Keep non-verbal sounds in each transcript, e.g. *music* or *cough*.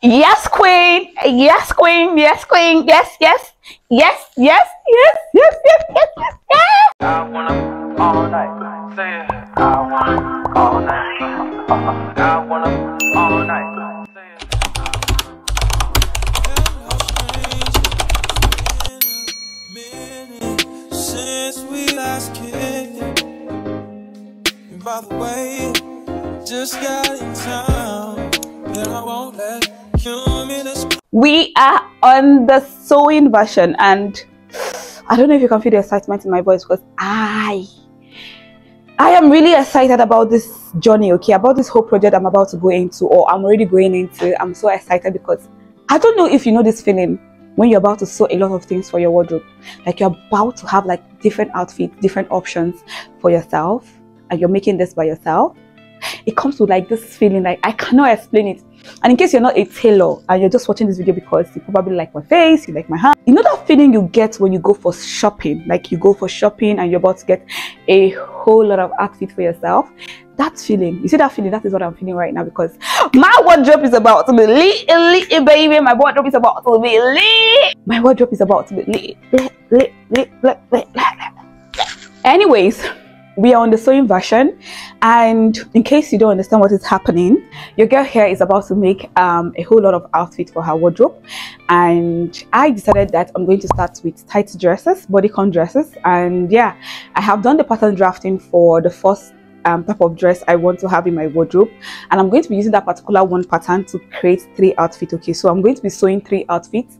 Yes, queen. Yes, queen. Yes, queen. Yes, yes. Yes, yes, yes, yes, yes, yes, yes, yes. I wanna all night. Say it. I wanna all night. I wanna all night. Since we last kicked by the way, just got in town, and I won't let we are on the sewing version and I don't know if you can feel the excitement in my voice because I I am really excited about this journey, okay, about this whole project I'm about to go into or I'm already going into. I'm so excited because I don't know if you know this feeling when you're about to sew a lot of things for your wardrobe. Like you're about to have like different outfits, different options for yourself and you're making this by yourself. It comes with like this feeling like I cannot explain it and in case you're not a tailor and you're just watching this video because you probably like my face, you like my hand, you know that feeling you get when you go for shopping, like you go for shopping and you're about to get a whole lot of outfit for yourself. That feeling, you see that feeling, that is what I'm feeling right now because my wardrobe is about to be lit, lit, baby. My wardrobe is about to be lit. My wardrobe is about to be lit, lit, lit, lit, lit, lit, lit. Anyways, we are on the sewing version. And in case you don't understand what is happening your girl here is about to make um, a whole lot of outfits for her wardrobe. And i decided that i'm going to start with tight dresses bodycon dresses. And yeah i have done the pattern drafting for the first um, type of dress I want to have in my wardrobe. And I'm going to be using that particular one pattern to create three outfits okay? So I'm going to be sewing three outfits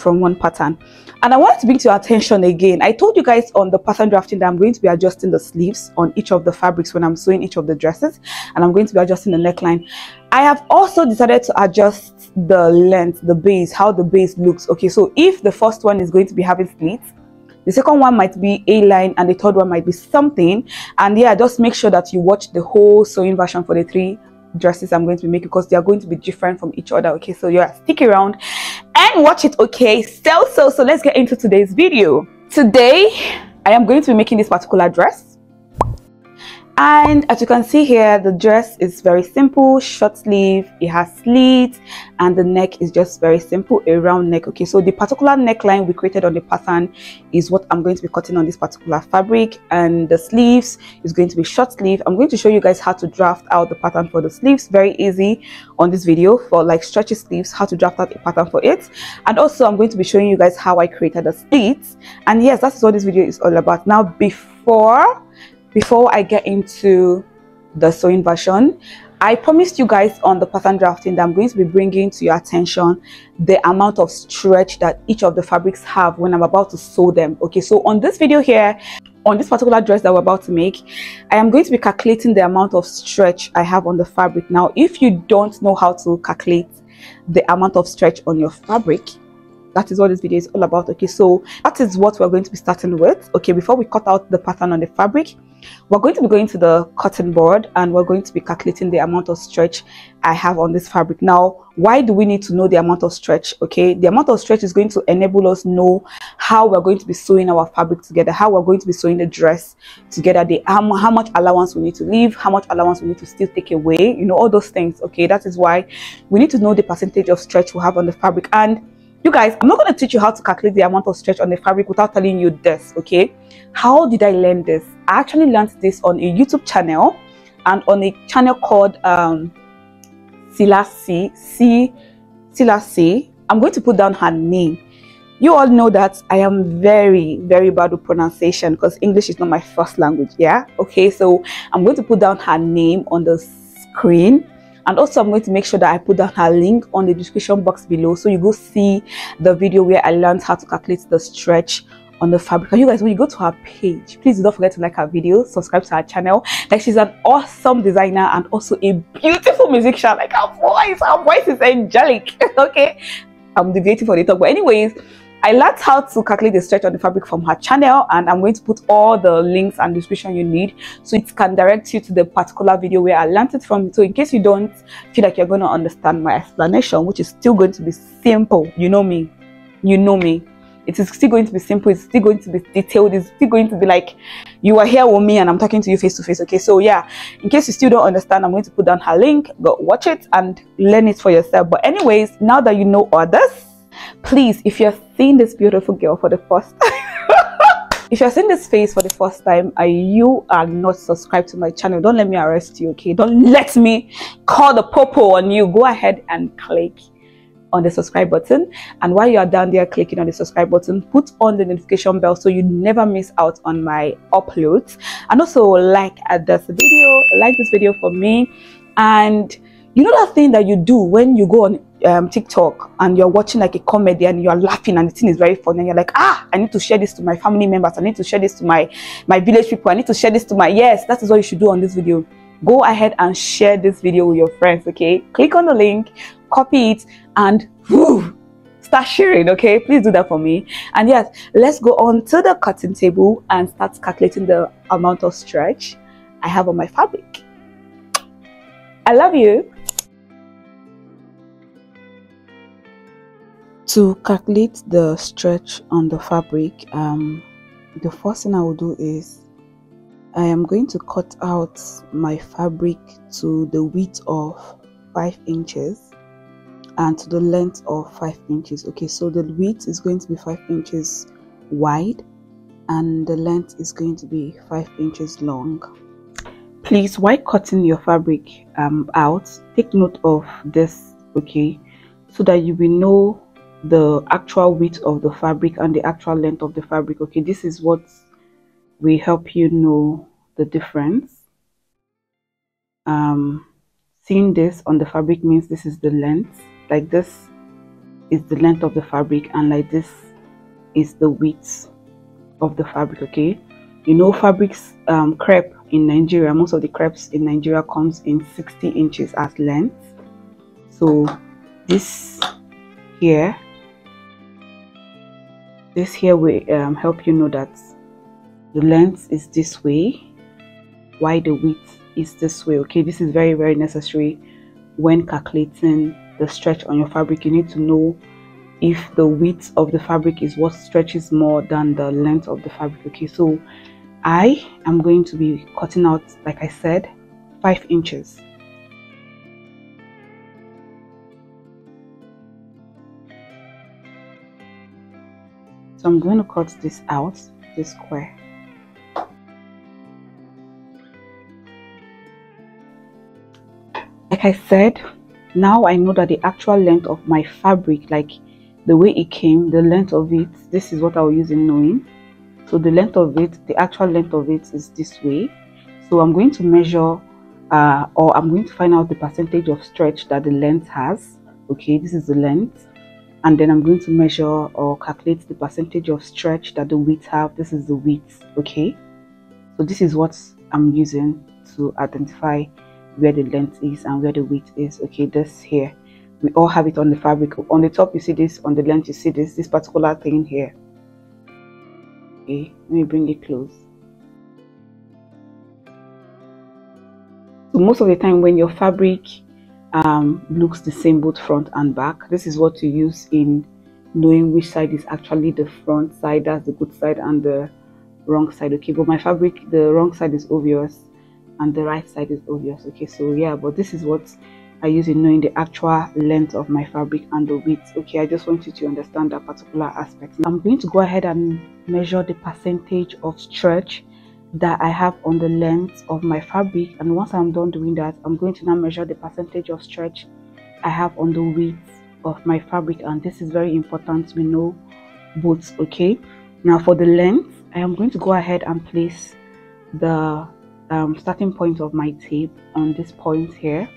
from one pattern. And i want to bring to your attention again i told you guys on the pattern drafting that i'm going to be adjusting the sleeves on each of the fabrics when i'm sewing each of the dresses and i'm going to be adjusting the neckline. I have also decided to adjust the length the base how the base looks. Okay so if the first one is going to be having slits the second one might be a line and the third one might be something. And yeah just make sure that you watch the whole sewing version for the three dresses i'm going to be making because they are going to be different from each other okay? So yeah stick around and watch it okay? So so so let's get into today's video. Today i am going to be making this particular dress and as you can see here the dress is very simple short sleeve it has slits and the neck is just very simple a round neck okay? So the particular neckline we created on the pattern is what i'm going to be cutting on this particular fabric and the sleeves is going to be short sleeve. I'm going to show you guys how to draft out the pattern for the sleeves very easy on this video for like stretchy sleeves how to draft out a pattern for it. And also i'm going to be showing you guys how i created the slits. And yes that's what this video is all about. Now before before I get into the sewing version, I promised you guys on the pattern drafting that I'm going to be bringing to your attention the amount of stretch that each of the fabrics have when I'm about to sew them. Okay, so on this video here, on this particular dress that we're about to make, I am going to be calculating the amount of stretch I have on the fabric. Now, if you don't know how to calculate the amount of stretch on your fabric, that is what this video is all about okay so that is what we're going to be starting with okay before we cut out the pattern on the fabric we're going to be going to the cutting board and we're going to be calculating the amount of stretch i have on this fabric. Now why do we need to know the amount of stretch okay? The amount of stretch is going to enable us know how we're going to be sewing our fabric together how we're going to be sewing the dress together the how, how much allowance we need to leave how much allowance we need to still take away you know all those things okay? That is why we need to know the percentage of stretch we have on the fabric. And you guys i'm not going to teach you how to calculate the amount of stretch on the fabric without telling you this okay how did i learn this i actually learned this on a youtube channel and on a channel called um Cilla Si, C Cilla Si. I'm going to put down her name. You all know that I am very, very bad with pronunciation because English is not my first language. Yeah. Okay. So I'm going to put down her name on the screen and also i'm going to make sure that i put down her link on the description box below so you go see the video where i learned how to calculate the stretch on the fabric. And you guys when you go to her page please don't forget to like her video subscribe to her channel. Like she's an awesome designer and also a beautiful musician. Like her voice her voice is angelic *laughs* okay? I'm deviating for the talk but anyways I learned how to calculate the stretch on the fabric from her channel and I'm going to put all the links and description you need so it can direct you to the particular video where I learned it from. So in case you don't feel like you're going to understand my explanation, which is still going to be simple, you know me, you know me, it is still going to be simple it's still going to be detailed it's still going to be like you are here with me and i'm talking to you face to face okay? So yeah in case you still don't understand i'm going to put down her link go watch it and learn it for yourself. But anyways now that you know all this please if you're seeing this beautiful girl for the first time *laughs* if you're seeing this face for the first time and you are not subscribed to my channel don't let me arrest you okay? Don't let me call the popo on you. Go ahead and click on the subscribe button. And while you are down there clicking on the subscribe button put on the notification bell so you never miss out on my uploads. And also like at this video like this video for me. And you know that thing that you do when you go on um, TikTok and you're watching like a comedy and you're laughing and the thing is very funny and you're like, ah, I need to share this to my family members. I need to share this to my, my village people. I need to share this to my, yes, that is what you should do on this video. Go ahead and share this video with your friends, okay? Click on the link, copy it and whoo, start sharing, okay? Please do that for me. And yes, let's go on to the cutting table and start calculating the amount of stretch I have on my fabric. I love you. To calculate the stretch on the fabric, um, the first thing I will do is I am going to cut out my fabric to the width of 5 inches and to the length of 5 inches. Okay, so the width is going to be 5 inches wide and the length is going to be 5 inches long. Please, while cutting your fabric um, out, take note of this, okay, so that you will know the actual width of the fabric and the actual length of the fabric. Okay this is what will help you know the difference. Um seeing this on the fabric means this is the length. Like this is the length of the fabric and like this is the width of the fabric okay? You know fabrics um crepe in nigeria most of the crepes in nigeria comes in 60 inches as length. So this here this here will um, help you know that the length is this way why the width is this way okay? This is very very necessary when calculating the stretch on your fabric. You need to know if the width of the fabric is what stretches more than the length of the fabric okay? So i am going to be cutting out like i said five inches So I'm going to cut this out, this square. Like I said, now I know that the actual length of my fabric, like the way it came, the length of it, this is what I will use in knowing. So the length of it, the actual length of it is this way. So I'm going to measure uh, or I'm going to find out the percentage of stretch that the length has. Okay, this is the length and then I'm going to measure or calculate the percentage of stretch that the width have. This is the width, okay? So this is what I'm using to identify where the length is and where the width is, okay? This here, we all have it on the fabric. On the top, you see this, on the length, you see this, this particular thing here. Okay, let me bring it close. So most of the time when your fabric um, looks the same both front and back. This is what you use in knowing which side is actually the front side, that's the good side, and the wrong side. Okay, but my fabric, the wrong side is obvious and the right side is obvious. Okay, so yeah, but this is what I use in knowing the actual length of my fabric and the width. Okay, I just want you to understand that particular aspect. I'm going to go ahead and measure the percentage of stretch that I have on the length of my fabric and once I'm done doing that I'm going to now measure the percentage of stretch I have on the width of my fabric and this is very important we know both okay? Now for the length I am going to go ahead and place the um, starting point of my tape on this point here.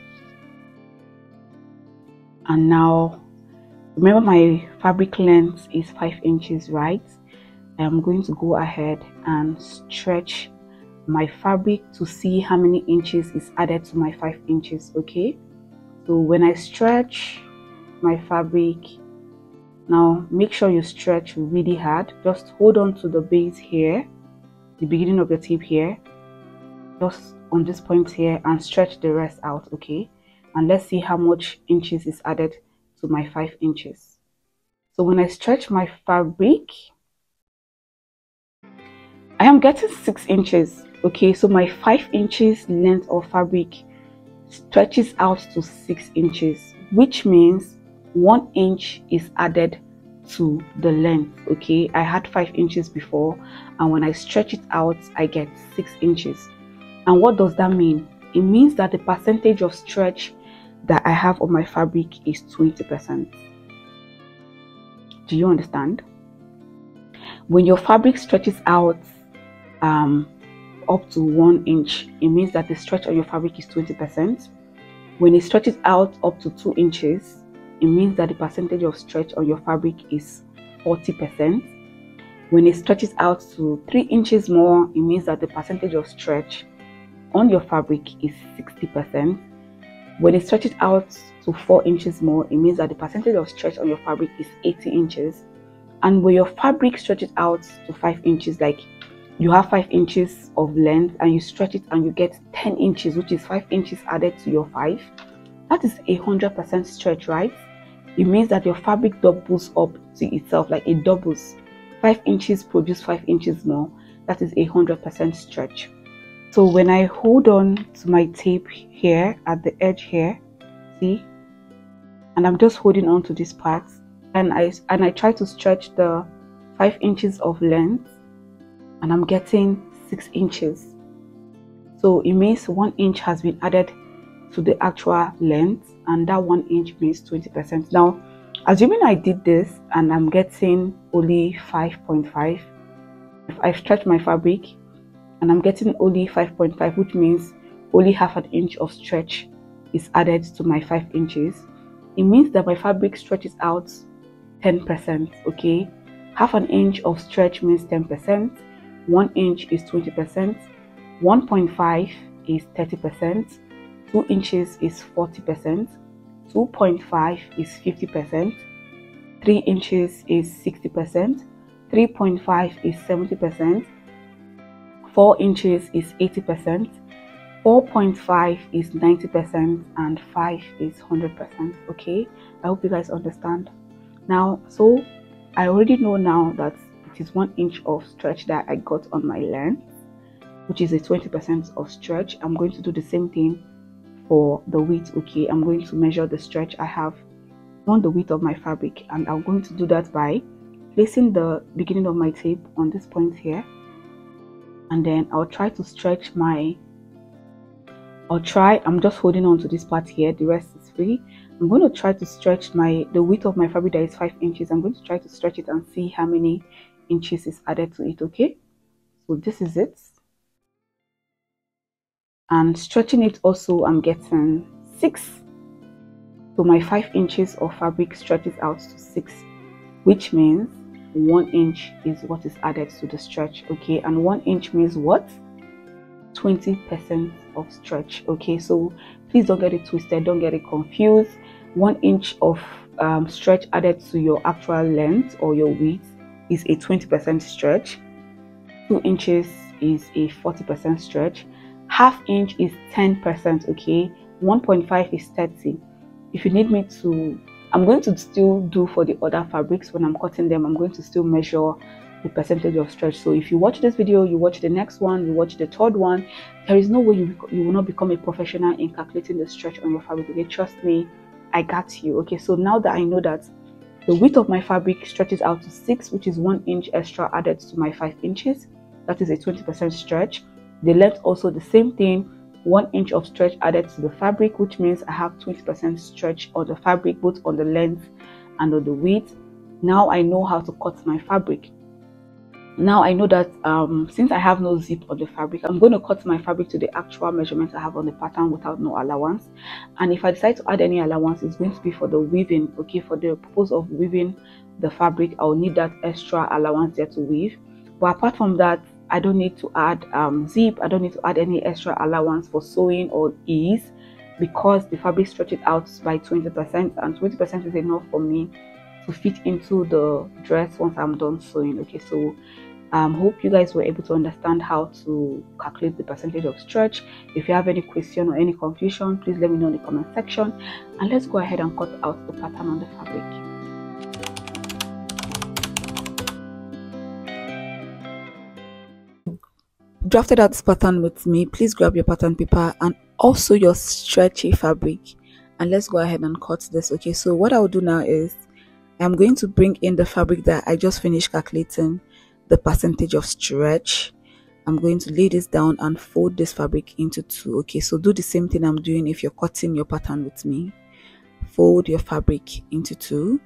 And now remember my fabric length is 5 inches right? I'm going to go ahead and stretch my fabric to see how many inches is added to my 5 inches okay? So when I stretch my fabric now make sure you stretch really hard. Just hold on to the base here the beginning of your tip here just on this point here and stretch the rest out okay? And let's see how much inches is added to my 5 inches. So when I stretch my fabric, I am getting 6 inches. Okay, so my 5 inches length of fabric stretches out to 6 inches, which means 1 inch is added to the length. Okay, I had 5 inches before, and when I stretch it out, I get 6 inches. And what does that mean? It means that the percentage of stretch that I have on my fabric is 20%. Do you understand? When your fabric stretches out um, up to one inch, it means that the stretch on your fabric is 20%. When it stretches out up to two inches, it means that the percentage of stretch on your fabric is 40%. When it stretches out to three inches more, it means that the percentage of stretch on your fabric is 60%. When it stretches out to 4 inches more, it means that the percentage of stretch on your fabric is 80 inches. And when your fabric stretches out to 5 inches, like you have 5 inches of length and you stretch it and you get 10 inches, which is 5 inches added to your 5, that is a 100% stretch, right? It means that your fabric doubles up to itself, like it doubles. 5 inches produce 5 inches more. That is a 100% stretch. So when I hold on to my tape here at the edge here, see, and I'm just holding on to this part, and I and I try to stretch the five inches of length, and I'm getting six inches. So it means one inch has been added to the actual length, and that one inch means 20%. Now, assuming I did this and I'm getting only 5.5, if I stretch my fabric and I'm getting only 5.5 which means only half an inch of stretch is added to my 5 inches it means that my fabric stretches out 10% okay half an inch of stretch means 10% 1 inch is 20% 1.5 is 30% 2 inches is 40% 2.5 is 50% 3 inches is 60% 3.5 is 70% 4 inches is 80%, 4.5 is 90%, and 5 is 100%. Okay, I hope you guys understand. Now, so I already know now that it is 1 inch of stretch that I got on my length, which is a 20% of stretch. I'm going to do the same thing for the width. Okay, I'm going to measure the stretch I have on the width of my fabric, and I'm going to do that by placing the beginning of my tape on this point here and then I'll try to stretch my I'll try I'm just holding on to this part here the rest is free I'm going to try to stretch my the width of my fabric that is 5 inches I'm going to try to stretch it and see how many inches is added to it okay? So this is it. And stretching it also I'm getting 6 so my 5 inches of fabric stretches out to 6 which means one inch is what is added to the stretch okay? And one inch means what? 20 percent of stretch okay? So please don't get it twisted don't get it confused. One inch of um, stretch added to your actual length or your width is a 20 percent stretch two inches is a 40 percent stretch half inch is 10 percent okay? 1.5 is 30 if you need me to I'm going to still do for the other fabrics. When I'm cutting them I'm going to still measure the percentage of stretch. So if you watch this video you watch the next one you watch the third one there is no way you, you will not become a professional in calculating the stretch on your fabric okay? Trust me I got you okay? So now that I know that the width of my fabric stretches out to 6 which is 1 inch extra added to my 5 inches. That is a 20% stretch. The length also the same thing one inch of stretch added to the fabric which means I have 20% stretch on the fabric both on the length and on the width. Now I know how to cut my fabric now I know that um, since I have no zip on the fabric I'm going to cut my fabric to the actual measurement I have on the pattern without no allowance. And if I decide to add any allowance it's going to be for the weaving okay? For the purpose of weaving the fabric I'll need that extra allowance there to weave. But apart from that I don't need to add um, zip. I don't need to add any extra allowance for sewing or ease because the fabric stretches out by 20% and 20% is enough for me to fit into the dress once I'm done sewing okay? So um, hope you guys were able to understand how to calculate the percentage of stretch. If you have any question or any confusion please let me know in the comment section. And let's go ahead and cut out the pattern on the fabric. Drafted out this pattern with me please grab your pattern paper and also your stretchy fabric. And let's go ahead and cut this okay? So what i'll do now is i'm going to bring in the fabric that i just finished calculating the percentage of stretch. I'm going to lay this down and fold this fabric into two. Okay so do the same thing i'm doing if you're cutting your pattern with me. Fold your fabric into two.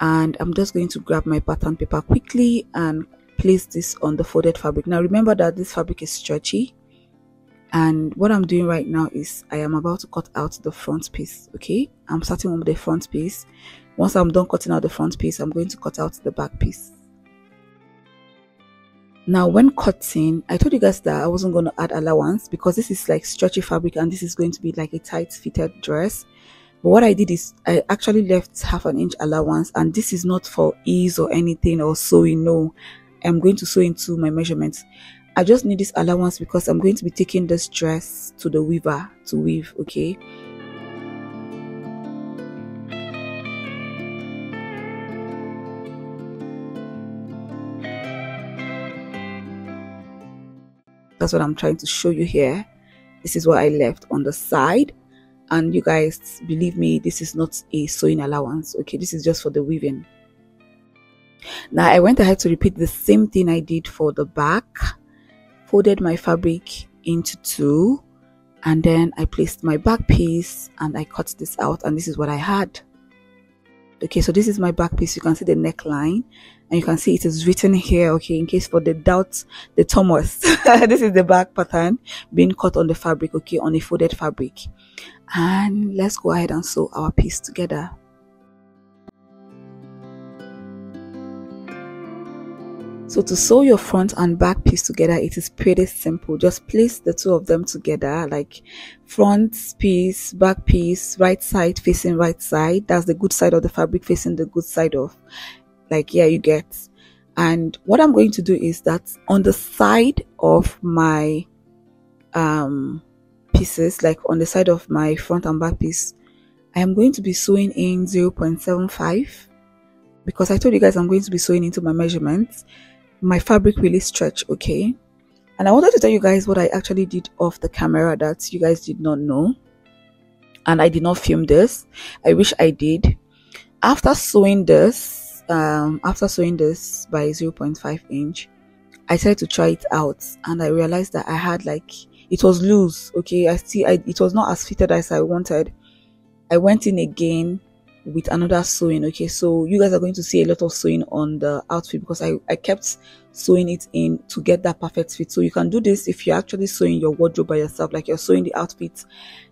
And i'm just going to grab my pattern paper quickly and place this on the folded fabric. Now remember that this fabric is stretchy. And what i'm doing right now is i am about to cut out the front piece. Okay i'm starting with the front piece once i'm done cutting out the front piece i'm going to cut out the back piece. Now when cutting i told you guys that i wasn't going to add allowance because this is like stretchy fabric and this is going to be like a tight fitted dress. But what i did is i actually left half an inch allowance and this is not for ease or anything or sewing no. I'm going to sew into my measurements. I just need this allowance because i'm going to be taking this dress to the weaver to weave okay that's what i'm trying to show you here. This is what i left on the side. And you guys believe me this is not a sewing allowance okay? This is just for the weaving. Now i went ahead to repeat the same thing i did for the back folded my fabric into two and then i placed my back piece and i cut this out. And this is what i had okay so this is my back piece. You can see the neckline and you can see it is written here okay in case for the doubt the thomas *laughs* this is the back pattern being cut on the fabric okay on a folded fabric. And let's go ahead and sew our piece together So to sew your front and back piece together, it is pretty simple. Just place the two of them together, like front piece, back piece, right side facing right side. That's the good side of the fabric facing the good side of, like, yeah, you get. And what I'm going to do is that on the side of my, um, pieces, like on the side of my front and back piece, I am going to be sewing in 0.75 because I told you guys I'm going to be sewing into my measurements my fabric really stretch okay? And i wanted to tell you guys what i actually did off the camera that you guys did not know. And i did not film this. I wish i did. After sewing this um after sewing this by 0.5 inch i tried to try it out. And i realized that i had like it was loose okay? I see I, it was not as fitted as i wanted. I went in again with another sewing okay? So you guys are going to see a lot of sewing on the outfit because i i kept sewing it in to get that perfect fit. So you can do this if you're actually sewing your wardrobe by yourself like you're sewing the outfit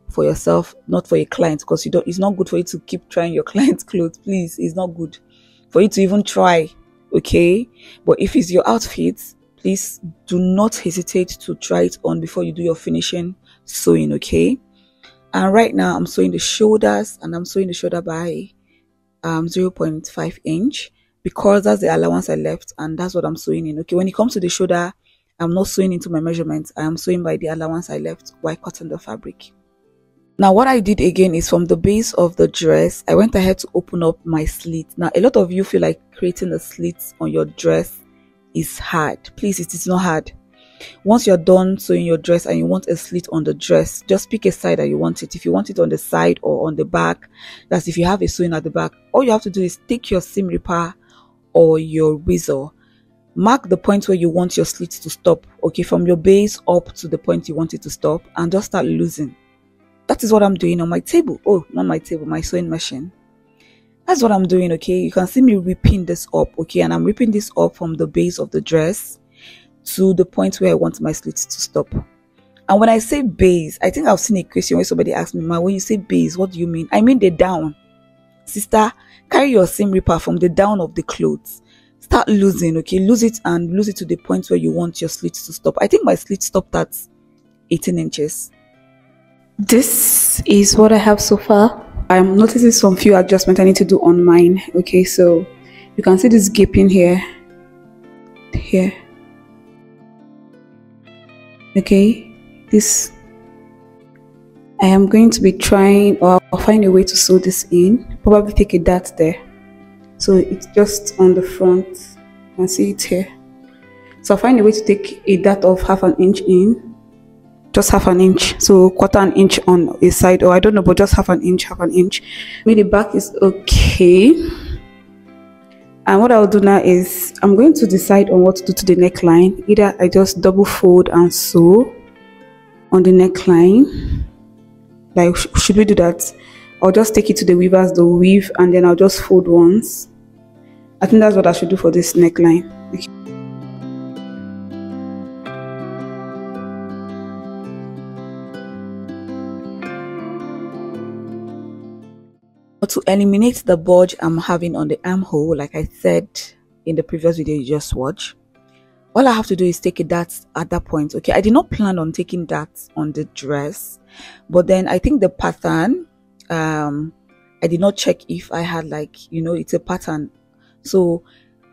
for yourself not for a client because you don't it's not good for you to keep trying your *laughs* client's clothes. Please it's not good for you to even try okay? But if it's your outfit please do not hesitate to try it on before you do your finishing sewing okay and right now I'm sewing the shoulders and I'm sewing the shoulder by um, 0.5 inch because that's the allowance I left and that's what I'm sewing in. Okay, when it comes to the shoulder, I'm not sewing into my measurements. I am sewing by the allowance I left while cutting the fabric. Now what I did again is from the base of the dress, I went ahead to open up my slit. Now a lot of you feel like creating a slit on your dress is hard. Please, it is not hard once you're done sewing your dress and you want a slit on the dress just pick a side that you want it. If you want it on the side or on the back that's if you have a sewing at the back all you have to do is take your seam ripper or your razor. Mark the point where you want your slit to stop okay? From your base up to the point you want it to stop and just start losing that is what i'm doing on my table. Oh not my table my sewing machine. That's what i'm doing okay? You can see me ripping this up okay? And i'm ripping this up from the base of the dress to the point where I want my slits to stop. And when I say base, I think I've seen a question where somebody asked me, Ma, when you say base, what do you mean? I mean the down. Sister, carry your seam ripper from the down of the clothes. Start losing, okay? Lose it and lose it to the point where you want your slits to stop. I think my slit stopped at 18 inches. This is what I have so far. I'm noticing some few adjustments I need to do on mine. Okay, so you can see this gaping here, here, okay this I am going to be trying or I'll find a way to sew this in. Probably take a dart there. So it's just on the front. Can see it here. So i'll find a way to take a dart of half an inch in. Just half an inch. So quarter an inch on a side or I don't know but just half an inch half an inch. Maybe the back is okay and what I'll do now is I'm going to decide on what to do to the neckline. Either I just double fold and sew on the neckline. Like should we do that? I'll just take it to the weavers the weave and then I'll just fold once. I think that's what I should do for this neckline. Okay. To eliminate the bulge I'm having on the armhole, like I said in the previous video you just watched, all I have to do is take a dart at that point. Okay, I did not plan on taking that on the dress, but then I think the pattern, um, I did not check if I had like, you know, it's a pattern. So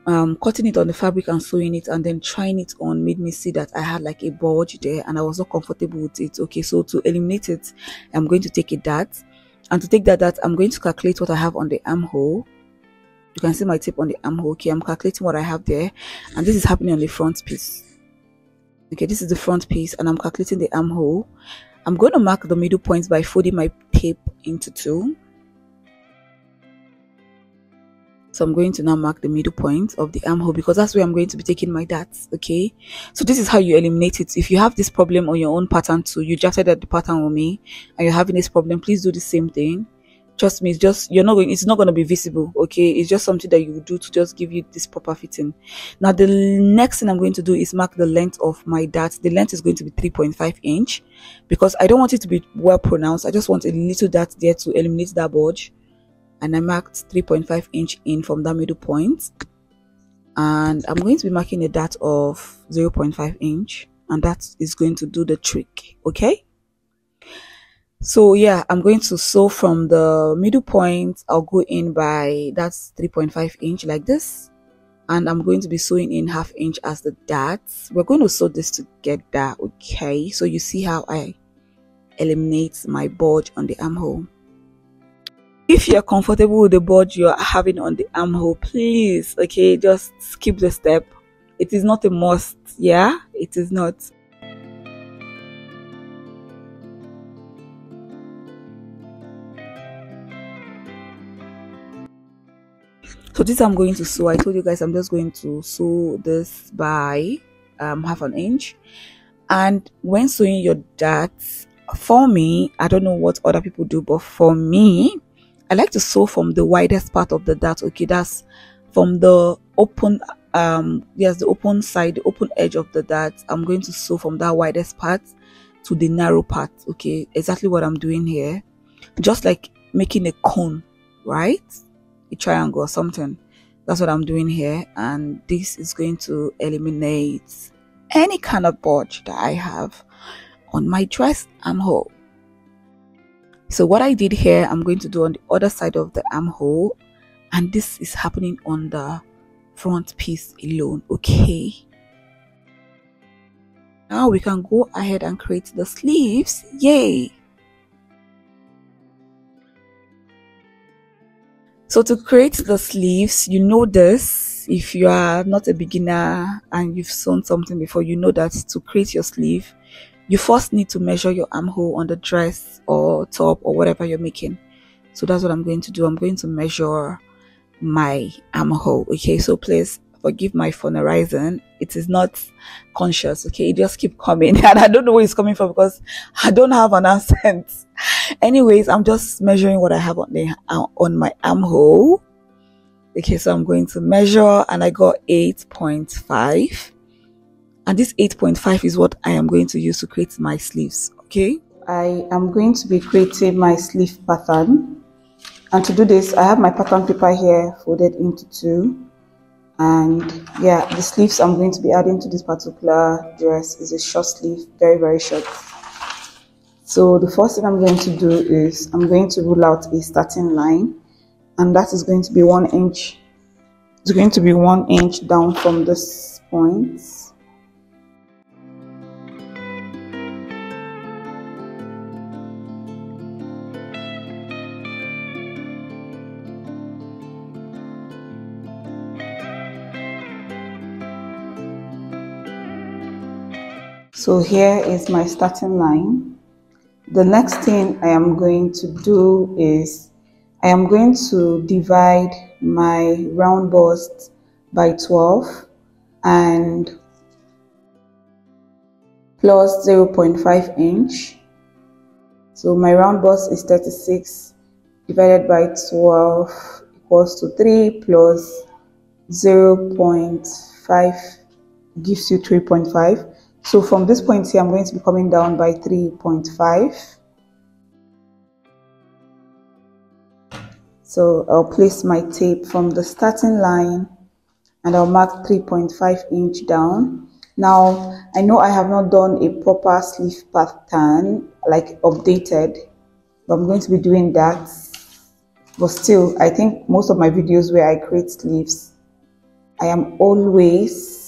um, cutting it on the fabric and sewing it and then trying it on made me see that I had like a bulge there and I was not comfortable with it. Okay, so to eliminate it, I'm going to take a dart and to take that that I'm going to calculate what I have on the armhole. You can see my tip on the armhole. Okay I'm calculating what I have there. And this is happening on the front piece. Okay this is the front piece and I'm calculating the armhole. I'm going to mark the middle points by folding my tape into two So I'm going to now mark the middle point of the armhole because that's where I'm going to be taking my darts. Okay. So this is how you eliminate it. If you have this problem on your own pattern too, you drafted the pattern with me and you're having this problem, please do the same thing. Trust me, it's just, you're not going, it's not going to be visible. Okay. It's just something that you do to just give you this proper fitting. Now the next thing I'm going to do is mark the length of my darts. The length is going to be 3.5 inch because I don't want it to be well pronounced. I just want a little dart there to eliminate that bulge and I marked 3.5 inch in from that middle point. And I'm going to be marking a dart of 0.5 inch and that is going to do the trick okay? So yeah I'm going to sew from the middle point. I'll go in by that's 3.5 inch like this and I'm going to be sewing in half inch as the darts. We're going to sew this together okay? So you see how I eliminate my bulge on the armhole if you're comfortable with the board you're having on the armhole please okay just skip the step. It is not a must yeah? It is not. So this i'm going to sew. I told you guys i'm just going to sew this by um, half an inch. And when sewing your darts for me i don't know what other people do but for me I like to sew from the widest part of the dart. Okay, that's from the open um yes the open side the open edge of the dart. I'm going to sew from that widest part to the narrow part okay? Exactly what i'm doing here. Just like making a cone right? A triangle or something. That's what i'm doing here and this is going to eliminate any kind of bulge that i have on my dress armhole so what I did here, I'm going to do on the other side of the armhole. And this is happening on the front piece alone, okay? Now we can go ahead and create the sleeves. Yay! So to create the sleeves, you know this. If you are not a beginner and you've sewn something before, you know that to create your sleeve, you first need to measure your armhole on the dress or top or whatever you're making. So that's what i'm going to do. I'm going to measure my armhole okay? So please forgive my phone horizon it is not conscious okay? It just keep coming. *laughs* And i don't know where it's coming from because i don't have an accent. *laughs* Anyways i'm just measuring what i have on the uh, on my armhole. Okay so i'm going to measure and i got 8.5 and this 8.5 is what I am going to use to create my sleeves okay? I am going to be creating my sleeve pattern. And to do this I have my pattern paper here folded into two. And yeah the sleeves I'm going to be adding to this particular dress is a short sleeve very very short. So the first thing I'm going to do is I'm going to rule out a starting line. And that is going to be one inch it's going to be one inch down from this point so here is my starting line. The next thing I am going to do is I am going to divide my round bust by 12 and plus 0.5 inch. So my round bust is 36 divided by 12 equals to 3 plus 0.5 gives you 3.5 so from this point here I'm going to be coming down by 3.5 so I'll place my tape from the starting line and I'll mark 3.5 inch down. Now I know I have not done a proper sleeve pattern like updated but I'm going to be doing that. But still I think most of my videos where I create sleeves I am always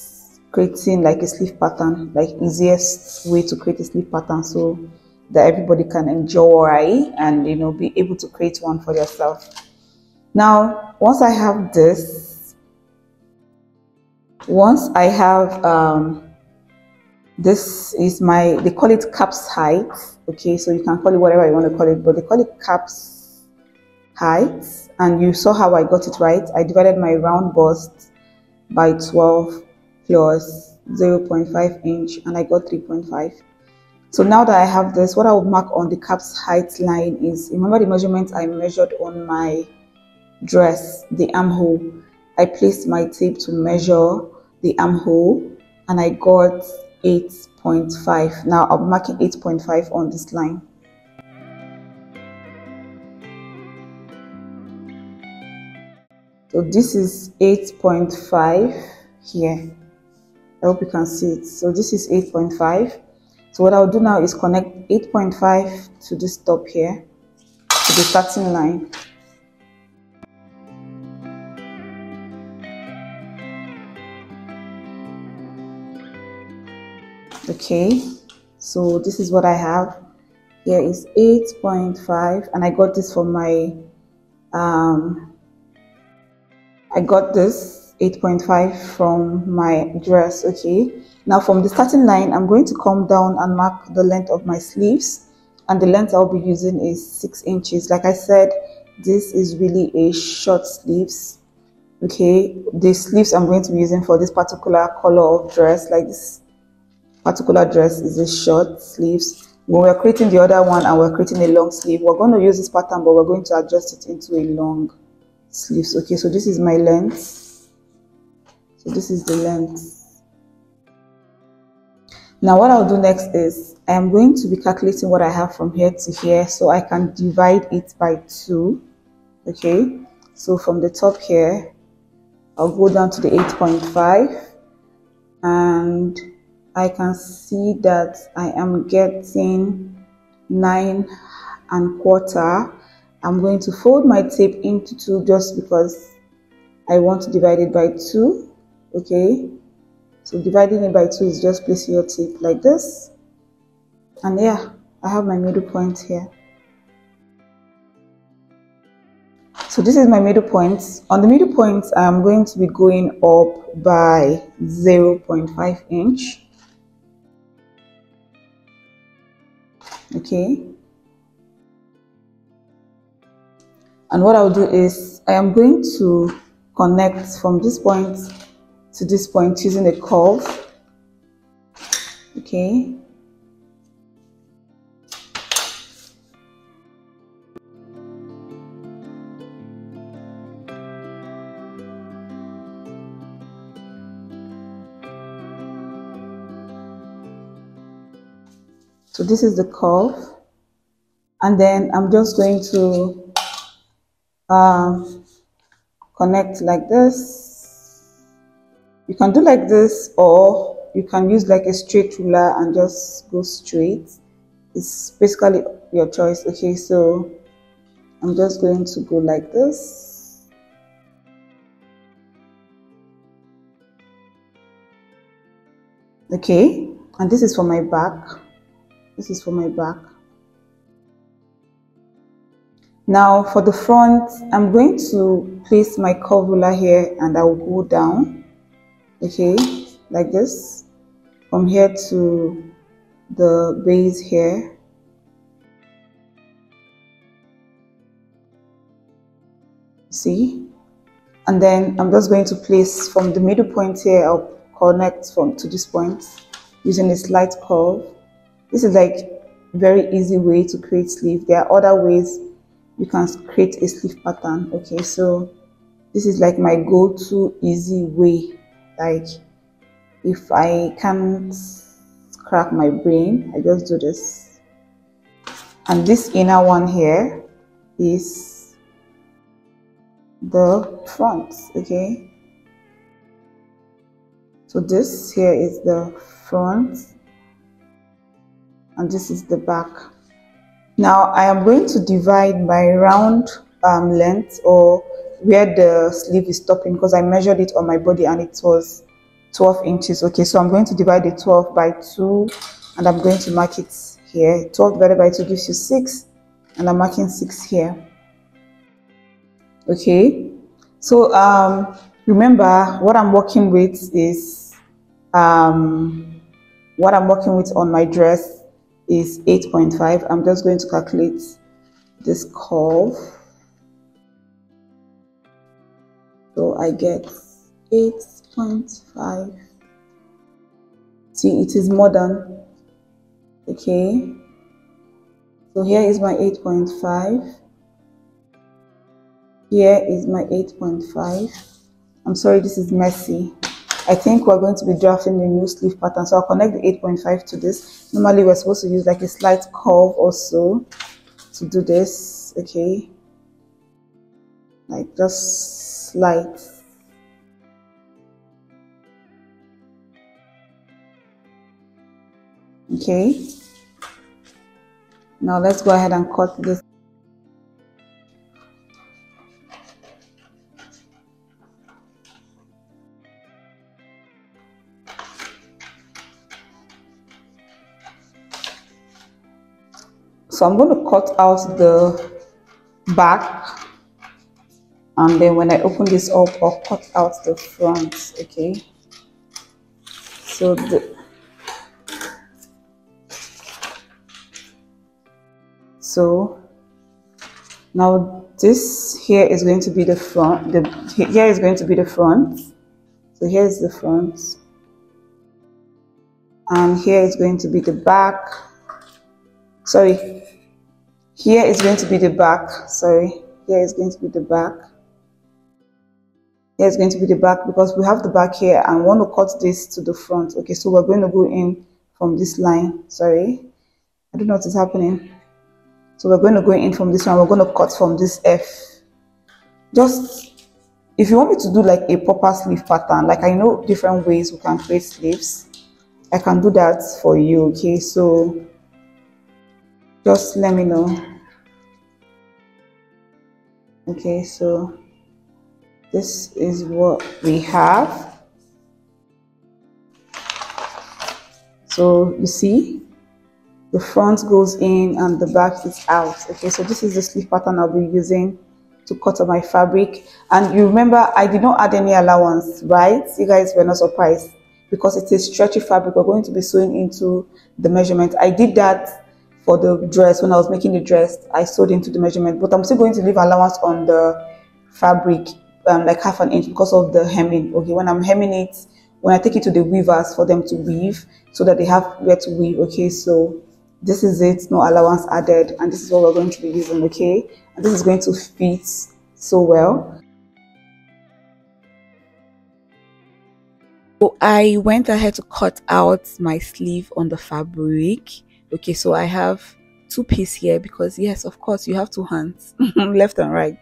creating like a sleeve pattern like easiest way to create a sleeve pattern so that everybody can enjoy and you know be able to create one for yourself. Now once I have this once I have um, this is my they call it caps height okay? So you can call it whatever you want to call it but they call it caps height. And you saw how I got it right. I divided my round bust by 12 plus 0.5 inch and I got 3.5 so now that I have this what I will mark on the caps height line is remember the measurement I measured on my dress the armhole? I placed my tape to measure the armhole and I got 8.5 now I'm marking 8.5 on this line. So this is 8.5 here I hope you can see it. So this is 8.5 so what I'll do now is connect 8.5 to this top here to the starting line. Okay so this is what I have. Here is 8.5 and I got this from my um, I got this 8.5 from my dress okay now from the starting line I'm going to come down and mark the length of my sleeves and the length I'll be using is 6 inches like I said this is really a short sleeves okay the sleeves I'm going to be using for this particular color of dress like this particular dress is a short sleeves. When we're creating the other one and we're creating a long sleeve, we're going to use this pattern, but we're going to adjust it into a long sleeves. Okay, so this is my length. So this is the length. Now what I'll do next is I am going to be calculating what I have from here to here so I can divide it by 2. Okay, so from the top here, I'll go down to the 8.5 and I can see that I am getting 9 and quarter. I'm going to fold my tape into 2 just because I want to divide it by 2. Okay, so dividing it by 2 is just placing your tape like this. And yeah, I have my middle point here. So this is my middle point. On the middle point, I'm going to be going up by 0.5 inch. okay and what I'll do is I am going to connect from this point to this point using a curve okay So this is the curve. And then I'm just going to um, connect like this. You can do like this or you can use like a straight ruler and just go straight. It's basically your choice. Okay, so I'm just going to go like this. Okay, and this is for my back this is for my back now for the front i'm going to place my curve ruler here and i will go down okay like this from here to the base here. See? And then I'm just going to place from the middle point here I'll connect from to this point using a slight curve. This is like very easy way to create sleeve. There are other ways you can create a sleeve pattern okay? So this is like my go-to easy way like if I can't crack my brain I just do this. And this inner one here is the front okay? So this here is the front and this is the back. Now I am going to divide my round um, length or where the sleeve is stopping because I measured it on my body and it was 12 inches. Okay so I'm going to divide the 12 by 2 and I'm going to mark it here. 12 divided by 2 gives you 6 and I'm marking 6 here. Okay so um, remember what I'm working with is um, what I'm working with on my dress is 8.5 I'm just going to calculate this curve so I get 8 0.5 see it is more than okay. So here is my 8.5 here is my 8.5 I'm sorry this is messy. I think we're going to be drafting a new sleeve pattern. So I'll connect the 8.5 to this. Normally we're supposed to use like a slight curve also to do this okay? Like just slight okay. Now let's go ahead and cut this. So I'm going to cut out the back and then when I open this up I'll cut out the front okay? So the so now this here is going to be the front the here is going to be the front. So here is the front. And here is going to be the back. Sorry. Here is going to be the back. Sorry. Here is going to be the back here is going to be the back because we have the back here and want to cut this to the front okay so we're going to go in from this line sorry I don't know what is happening so we're going to go in from this one. We're going to cut from this F. Just, if you want me to do like a proper sleeve pattern, like I know different ways we can create sleeves. I can do that for you, okay? So, just let me know. Okay, so this is what we have. So, you see, the front goes in and the back is out. Okay so this is the sleeve pattern i'll be using to cut on my fabric. And you remember i did not add any allowance right? You guys were not surprised because it is stretchy fabric. We're going to be sewing into the measurement. I did that for the dress. When i was making the dress i sewed into the measurement but i'm still going to leave allowance on the fabric um, like half an inch because of the hemming okay? When i'm hemming it when i take it to the weavers for them to weave so that they have where to weave okay? So this is it no allowance added and this is what we're going to be using okay? And this is going to fit so well. So i went ahead to cut out my sleeve on the fabric okay? So i have two piece here because yes of course you have two hands *laughs* left and right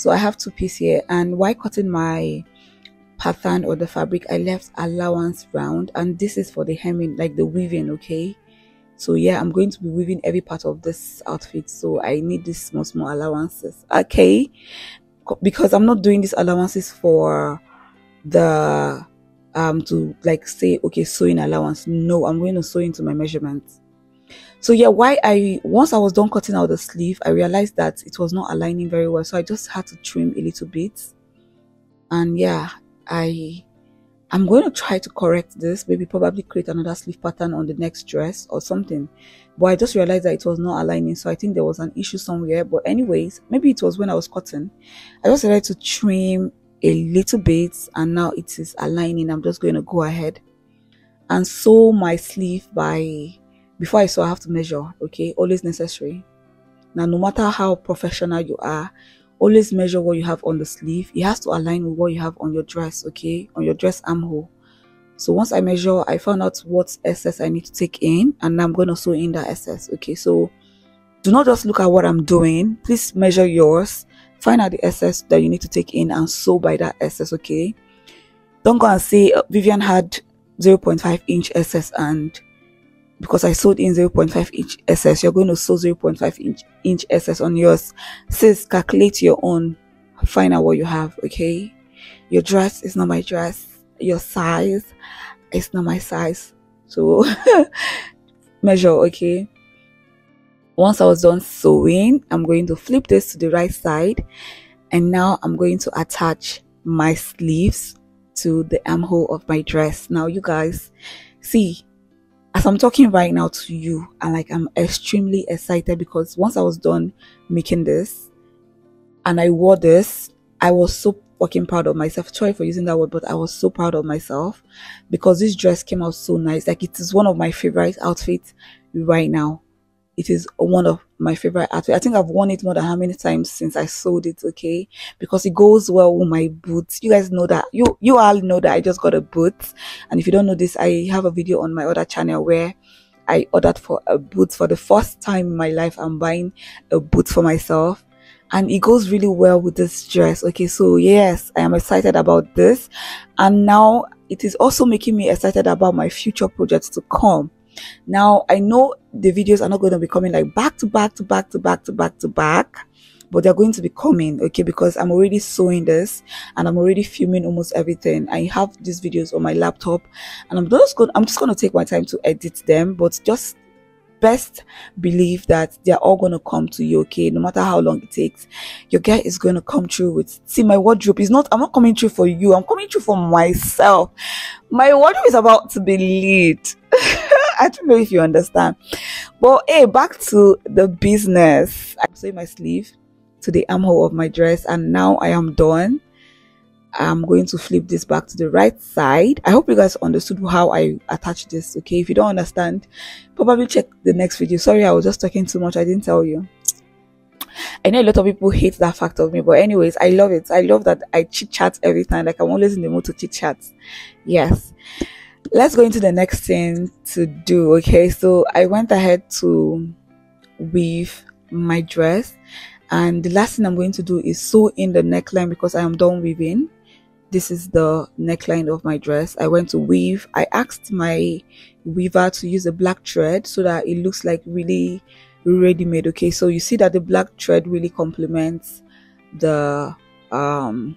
so i have two piece here. And while cutting my pattern or the fabric i left allowance round. And this is for the hemming like the weaving okay? So yeah i'm going to be weaving every part of this outfit. So i need these small small allowances okay? Because i'm not doing these allowances for the um to like say okay sewing allowance. No i'm going to sew into my measurements so yeah why i once i was done cutting out the sleeve i realized that it was not aligning very well so i just had to trim a little bit and yeah i I'm going to try to correct this, maybe probably create another sleeve pattern on the next dress or something. But I just realized that it was not aligning, so I think there was an issue somewhere. But anyways, maybe it was when I was cutting. I just decided to trim a little bit and now it is aligning. I'm just going to go ahead and sew my sleeve by, before I sew I have to measure, okay? Always necessary. Now, no matter how professional you are, always measure what you have on the sleeve. It has to align with what you have on your dress okay? On your dress armhole. So once i measure i found out what excess i need to take in and i'm going to sew in that excess okay? So do not just look at what i'm doing. Please measure yours. Find out the excess that you need to take in and sew by that excess okay? Don't go and say uh, vivian had 0.5 inch excess and because I sewed in 0.5 inch SS, you're going to sew 0.5 inch, inch SS on yours. Sis, calculate your own. Find out what you have, okay? Your dress is not my dress. Your size is not my size. So, *laughs* measure, okay? Once I was done sewing, I'm going to flip this to the right side. And now I'm going to attach my sleeves to the armhole of my dress. Now, you guys, see, as I'm talking right now to you, and like I'm extremely excited because once I was done making this and I wore this, I was so fucking proud of myself. Sorry for using that word, but I was so proud of myself because this dress came out so nice. Like it is one of my favorite outfits right now it is one of my favorite outfits. I think I've worn it more than how many times since I sold it, okay? Because it goes well with my boots. You guys know that. You you all know that I just got a boot. And if you don't know this, I have a video on my other channel where I ordered for a boot for the first time in my life. I'm buying a boot for myself. And it goes really well with this dress. Okay, so yes, I am excited about this. And now it is also making me excited about my future projects to come now, I know the videos are not going to be coming like back to back to back to back to back to back, but they're going to be coming, okay? Because I'm already sewing this and I'm already filming almost everything. I have these videos on my laptop and I'm just going I'm just going to take my time to edit them, but just best believe that they're all going to come to you okay no matter how long it takes your guy is going to come through with see my wardrobe is not i'm not coming through for you i'm coming through for myself my wardrobe is about to be lit *laughs* I don't know if you understand. But hey, back to the business. I'm sewing my sleeve to the armhole of my dress, and now I am done. I'm going to flip this back to the right side. I hope you guys understood how I attach this. Okay, if you don't understand, probably check the next video. Sorry, I was just talking too much. I didn't tell you. I know a lot of people hate that fact of me, but anyways, I love it. I love that I chit chat every time. Like I'm always in the mood to chit chat. Yes let's go into the next thing to do okay? So i went ahead to weave my dress and the last thing i'm going to do is sew in the neckline because i am done weaving. This is the neckline of my dress. I went to weave. I asked my weaver to use a black thread so that it looks like really ready made okay? So you see that the black thread really complements the um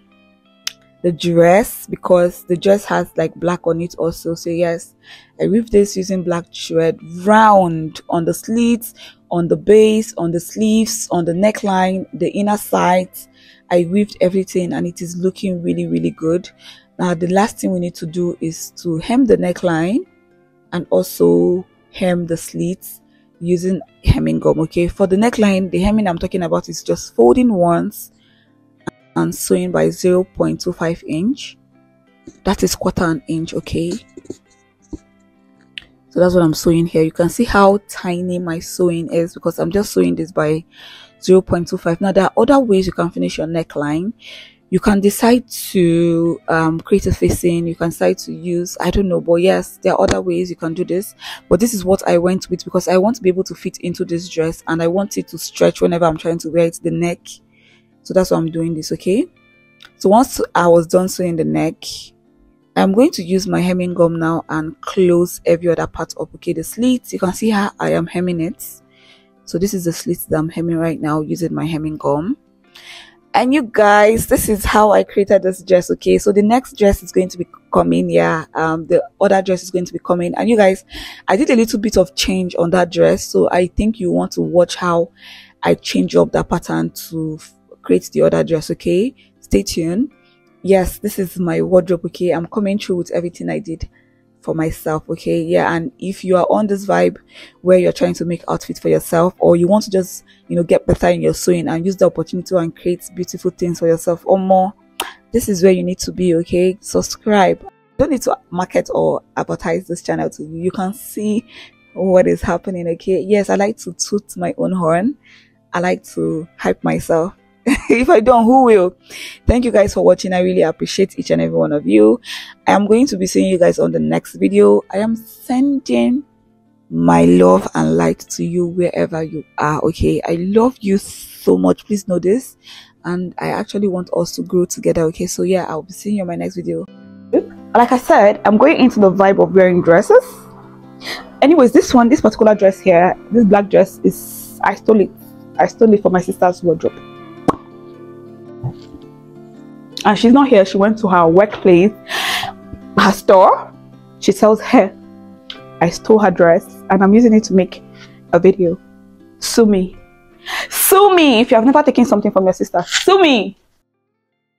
the dress because the dress has like black on it also. So yes i weave this using black thread round on the slits on the base on the sleeves on the neckline the inner sides. I weaved everything and it is looking really really good. Now the last thing we need to do is to hem the neckline and also hem the slits using hemming gum okay? For the neckline the hemming i'm talking about is just folding once and sewing by 0.25 inch. That is quarter an inch okay? So that's what i'm sewing here. You can see how tiny my sewing is because i'm just sewing this by 0.25 now there are other ways you can finish your neckline. You can decide to um, create a facing. You can decide to use i don't know but yes there are other ways you can do this. But this is what i went with because i want to be able to fit into this dress and i want it to stretch whenever i'm trying to wear it the neck so that's why i'm doing this okay? So once i was done sewing the neck i'm going to use my hemming gum now and close every other part up okay? The slits you can see how i am hemming it. So this is the slits that i'm hemming right now using my hemming gum. And you guys this is how i created this dress okay? So the next dress is going to be coming yeah um the other dress is going to be coming. And you guys i did a little bit of change on that dress so i think you want to watch how i change up that pattern to create the other dress okay? Stay tuned. Yes this is my wardrobe okay? I'm coming through with everything i did for myself okay? Yeah and if you are on this vibe where you're trying to make outfits for yourself or you want to just you know get better in your sewing and use the opportunity and create beautiful things for yourself or more this is where you need to be okay? Subscribe. Don't need to market or advertise this channel to you. You can see what is happening okay? Yes i like to toot my own horn. I like to hype myself *laughs* if I don't, who will? Thank you guys for watching. I really appreciate each and every one of you. I am going to be seeing you guys on the next video. I am sending my love and light to you wherever you are. Okay. I love you so much. Please know this. And I actually want us to grow together. Okay. So yeah, I'll be seeing you in my next video. Like I said, I'm going into the vibe of wearing dresses. Anyways, this one, this particular dress here, this black dress is, I stole it. I stole it from my sister's wardrobe and she's not here. She went to her workplace her store. She sells hair. I stole her dress and i'm using it to make a video. Sue me. Sue me if you have never taken something from your sister. Sue me